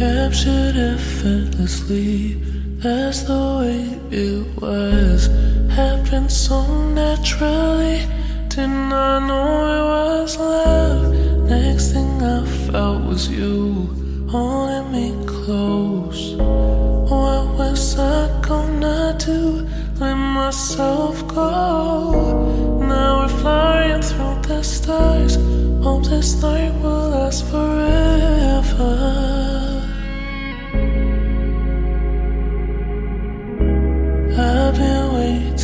captured effortlessly. That's the way it was. Happened so naturally. Didn't know it was love? Next thing I felt was you holding me close. What was I gonna do? Let myself go. Now we're flying through the stars. Hope this night will last forever.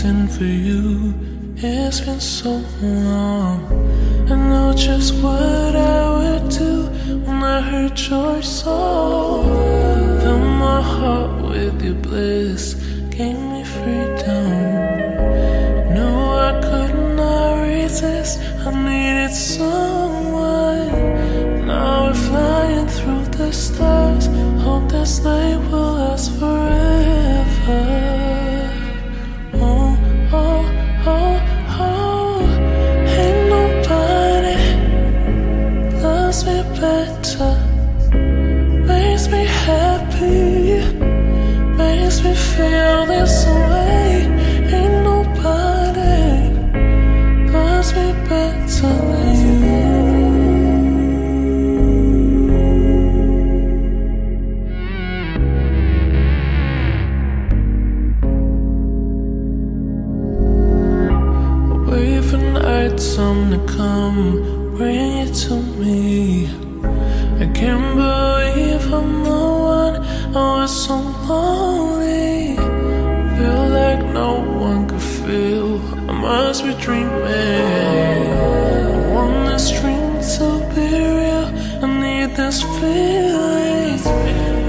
Waiting for you. It's been so long. I know just what I would do when I heard your song. Fill my heart with your bliss, gave me freedom. Knew I could not resist. I needed someone. Now we're flying through the stars. Hope this night will last forever. Night sun to come, bring it to me. I can't believe I'm the one. I was so lonely. Feel like no one could feel. I must be dreaming. I want this dream to be real. I need this feeling.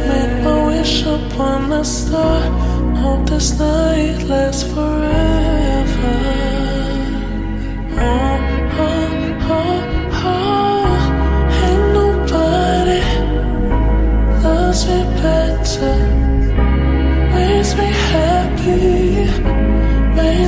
Make my wish upon a star. Hope this night lasts forever.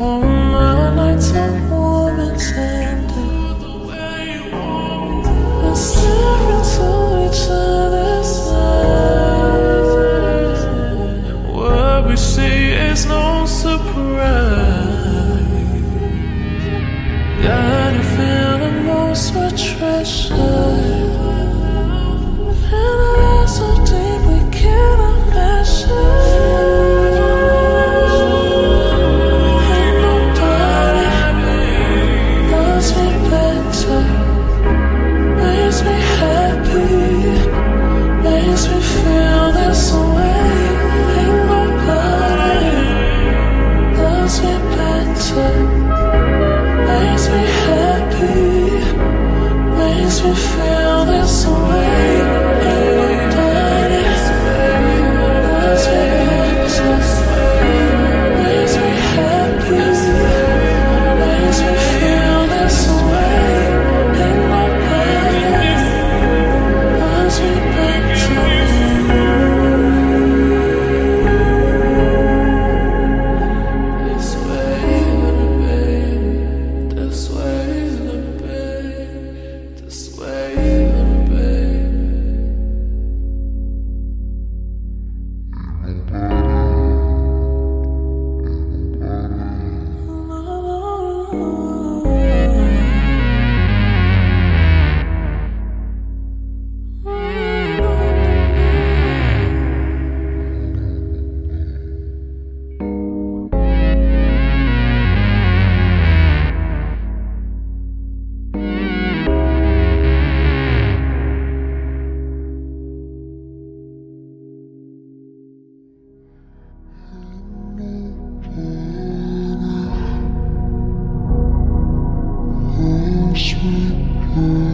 Oh, my nights are warm and tender stare into each other's eyes What we say is no surprise. That you feel the most attraction Mm.